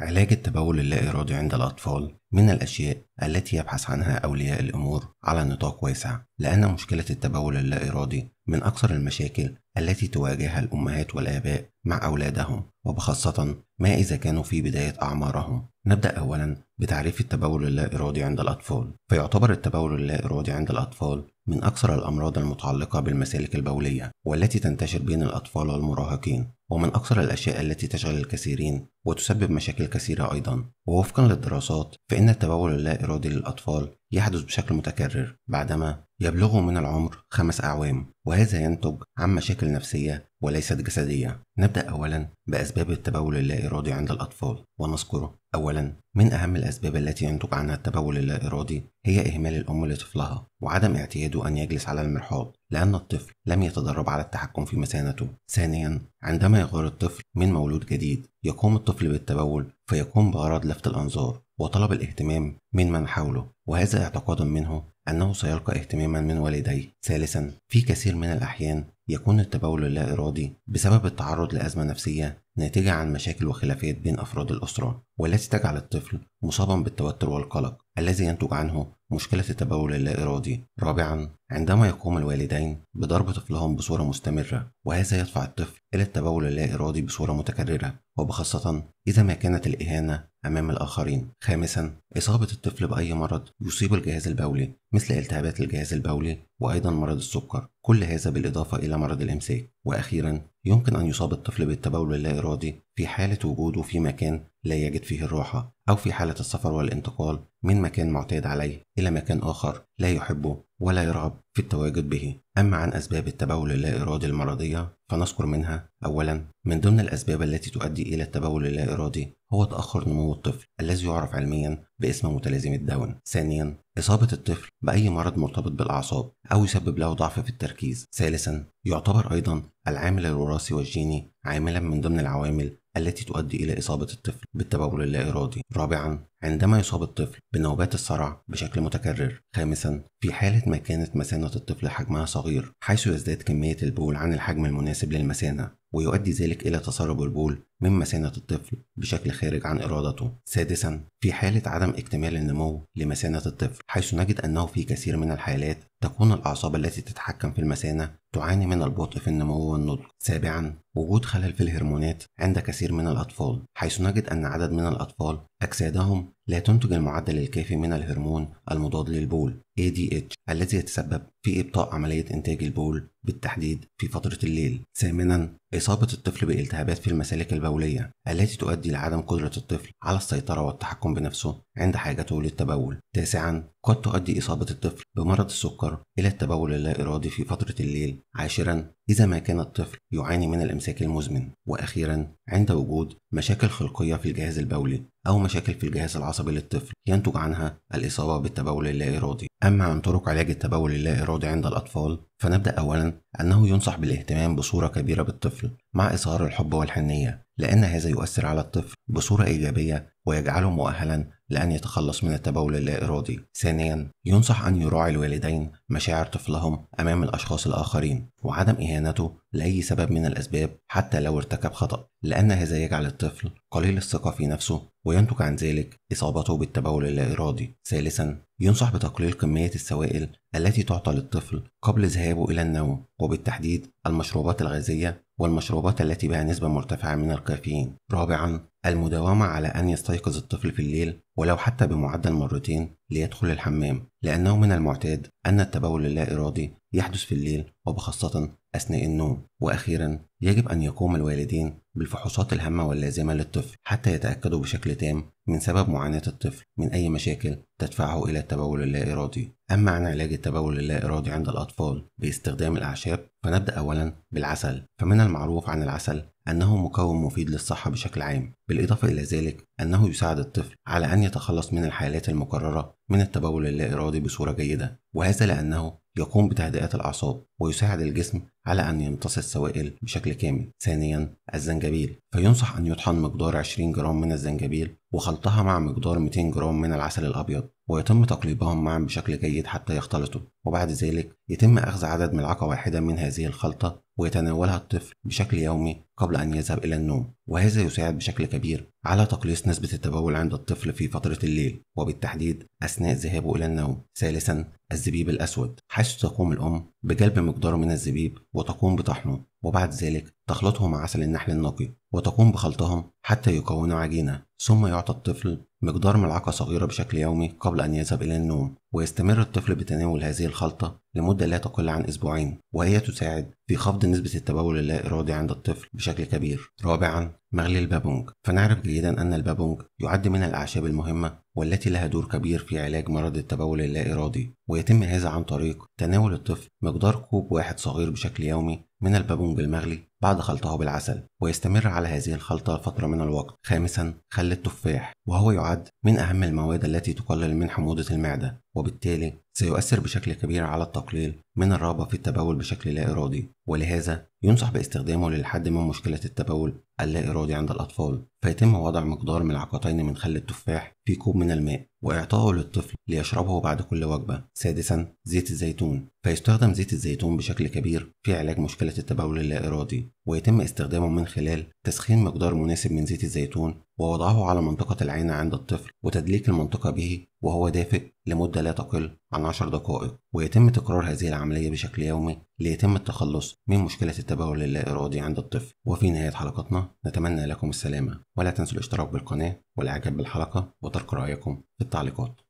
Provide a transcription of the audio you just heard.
علاج التبول اللا إرادي عند الأطفال من الأشياء التي يبحث عنها أولياء الأمور على نطاق واسع لأن مشكلة التبول اللا إرادي من أكثر المشاكل التي تواجهها الأمهات والآباء مع أولادهم وبخاصة ما إذا كانوا في بداية أعمارهم. نبدأ أولا بتعريف التبول اللا إرادي عند الأطفال. فيعتبر التبول اللا إرادي عند الأطفال من أكثر الأمراض المتعلقة بالمسالك البولية والتي تنتشر بين الأطفال والمراهقين. ومن أكثر الأشياء التي تشغل الكثيرين وتسبب مشاكل كثيرة أيضا ووفقا للدراسات فإن التبول اللا إرادي للأطفال يحدث بشكل متكرر بعدما يبلغوا من العمر خمس أعوام وهذا ينتج عن مشاكل نفسية وليست جسدية. نبدأ أولا بأسباب التبول اللا إرادي عند الأطفال ونذكر أولا من أهم الأسباب التي ينتج عنها التبول اللا إرادي هي إهمال الأم لطفلها وعدم اعتياده أن يجلس على المرحاض. لأن الطفل لم يتدرب على التحكم في مثانته ثانيا عندما يغار الطفل من مولود جديد يقوم الطفل بالتبول فيقوم بغرض لفت الأنظار وطلب الاهتمام من من حوله وهذا اعتقاد منه أنه سيلقى اهتماما من والديه. ثالثا في كثير من الأحيان يكون التبول اللا إرادي بسبب التعرض لأزمة نفسية ناتجة عن مشاكل وخلافات بين أفراد الأسرة والتي تجعل الطفل مصابا بالتوتر والقلق. الذي ينتج عنه مشكلة التبول اللا إرادي رابعا عندما يقوم الوالدين بضرب طفلهم بصورة مستمرة وهذا يدفع الطفل إلى التبول اللا إرادي بصورة متكررة. وبخاصة إذا ما كانت الإهانة أمام الآخرين. خامسا إصابة الطفل بأي مرض يصيب الجهاز البولي مثل التهابات الجهاز البولي وأيضا مرض السكر. كل هذا بالإضافة إلى مرض الإمساك. وأخيرا يمكن أن يصاب الطفل بالتبول اللا إرادي في حالة وجوده في مكان لا يجد فيه الراحة. أو في حالة السفر والانتقال من مكان معتاد عليه إلى مكان آخر لا يحبه ولا يرغب في التواجد به. أما عن أسباب التبول اللا إرادي المرضية فنذكر منها أولا من ضمن الأسباب التي تؤدي إلى التبول اللا إرادي هو تأخر نمو الطفل الذي يعرف علميا باسم متلازمة الداون ثانيا إصابة الطفل بأي مرض مرتبط بالأعصاب أو يسبب له ضعف في التركيز. ثالثا يعتبر أيضا العامل الوراثي والجيني عاملا من ضمن العوامل التي تؤدي إلى إصابة الطفل بالتبول اللا إرادي رابعا عندما يصاب الطفل بنوبات الصرع بشكل متكرر خامسا في حالة ما كانت مثانة الطفل حجمها صغير حيث يزداد كمية البول عن الحجم المناسب للمثانة ويؤدي ذلك إلى تسرب البول من مثانة الطفل بشكل خارج عن إرادته. سادسا في حالة عدم اكتمال النمو لمثانة الطفل حيث نجد أنه في كثير من الحالات تكون الأعصاب التي تتحكم في المثانة تعاني من البطء في النمو والنضج. سابعا وجود خلل في الهرمونات عند كثير من الأطفال حيث نجد أن عدد من الأطفال أجسادهم لا تنتج المعدل الكافي من الهرمون المضاد للبول ADH الذي يتسبب في إبطاء عملية إنتاج البول بالتحديد في فترة الليل. ثامنا إصابة الطفل بالتهابات في المسالك البولية التي تؤدي لعدم قدرة الطفل على السيطرة والتحكم بنفسه عند حاجته للتبول. تاسعا قد تؤدي إصابة الطفل بمرض السكر إلى التبول اللا إرادي في فترة الليل. عاشرا إذا ما كان الطفل يعاني من الإمساك المزمن. وأخيرا عند وجود مشاكل خلقية في الجهاز البولي أو مشاكل في الجهاز العصبي للطفل ينتج عنها الإصابة بالتبول اللا إرادي. أما عن طرق علاج التبول اللا إرادي عند الأطفال فنبدأ أولا أنه ينصح بالاهتمام بصورة كبيرة بالطفل مع إظهار الحب والحنية لأن هذا يؤثر على الطفل بصورة إيجابية ويجعله مؤهلا لأن يتخلص من التبول اللا إرادي. ثانيا ينصح أن يراعي الوالدين مشاعر طفلهم أمام الأشخاص الآخرين وعدم إهانته لأي سبب من الأسباب حتى لو ارتكب خطأ لأن هذا يجعل الطفل قليل الثقة في نفسه وينتج عن ذلك إصابته بالتبول اللا إرادي. ثالثا ينصح بتقليل كمية السوائل التي تعطى للطفل قبل ذهابه إلى النوم وبالتحديد المشروبات الغازية والمشروبات التي بها نسبة مرتفعة من الكافيين. رابعا المداومة على أن يستيقظ الطفل في الليل ولو حتى بمعدل مرتين ليدخل الحمام لأنه من المعتاد أن التبول اللا إرادي يحدث في الليل وبخاصة أثناء النوم. وأخيرا يجب أن يقوم الوالدين بالفحوصات الهامة واللازمة للطفل حتى يتأكدوا بشكل تام من سبب معاناة الطفل من أي مشاكل تدفعه إلى التبول اللا إرادي أما عن علاج التبول اللا إرادي عند الأطفال باستخدام الأعشاب فنبدأ أولا بالعسل. فمن المعروف عن العسل أنه مكون مفيد للصحة بشكل عام. بالإضافة إلى ذلك أنه يساعد الطفل على أن يتخلص من الحالات المكررة من التبول اللا إرادي بصورة جيدة. وهذا لأنه يقوم بتهدئة الأعصاب ويساعد الجسم على أن يمتص السوائل بشكل كامل. ثانيا الزنجبيل فينصح أن يطحن مقدار 20 جرام من الزنجبيل وخلطها مع مقدار 200 جرام من العسل الأبيض ويتم تقليبهم معا بشكل جيد حتى يختلطوا. وبعد ذلك يتم أخذ عدد ملعقة واحدة من هذه الخلطة ويتناولها الطفل بشكل يومي قبل أن يذهب إلى النوم. وهذا يساعد بشكل كبير على تقليص نسبة التبول عند الطفل في فترة الليل. وبالتحديد أثناء ذهابه إلى النوم ثالثا الزبيب الأسود. حيث تقوم الأم بجلب مقدار من الزبيب وتقوم بطحنه. وبعد ذلك تخلطه مع عسل النحل النقي وتقوم بخلطهم حتى يكونوا عجينة ثم يعطى الطفل مقدار ملعقة صغيرة بشكل يومي قبل أن يذهب إلى النوم ويستمر الطفل بتناول هذه الخلطة لمدة لا تقل عن أسبوعين وهي تساعد في خفض نسبة التبول اللا إرادي عند الطفل بشكل كبير. رابعا مغلي البابونج. فنعرف جيدا أن البابونج يعد من الأعشاب المهمة والتي لها دور كبير في علاج مرض التبول اللا إرادي ويتم هذا عن طريق تناول الطفل مقدار كوب واحد صغير بشكل يومي من البابونج المغلي بعد خلطه بالعسل ويستمر على هذه الخلطة فترة من الوقت. خامسا خل التفاح وهو يعد من أهم المواد التي تقلل من حموضة المعدة وبالتالي سيؤثر بشكل كبير على التقليل من الرغبة في التبول بشكل لا إرادي ولهذا ينصح باستخدامه للحد من مشكلة التبول اللا إرادي عند الأطفال. فيتم وضع مقدار ملعقتين من خل التفاح في كوب من الماء وإعطائه للطفل ليشربه بعد كل وجبة. سادسا زيت الزيتون. فيستخدم زيت الزيتون بشكل كبير في علاج مشكلة التبول اللا إرادي ويتم استخدامه من خلال تسخين مقدار مناسب من زيت الزيتون ووضعه على منطقة العين عند الطفل وتدليك المنطقة به وهو دافئ لمدة لا تقل عن 10 دقائق ويتم تكرار هذه العملية بشكل يومي ليتم التخلص من مشكلة التبول اللا إرادي عند الطفل. وفي نهاية حلقتنا نتمنى لكم السلامة ولا تنسوا الاشتراك بالقناة والإعجاب بالحلقة وترك رأيكم في التعليقات.